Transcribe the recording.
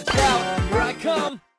Watch out, here I come!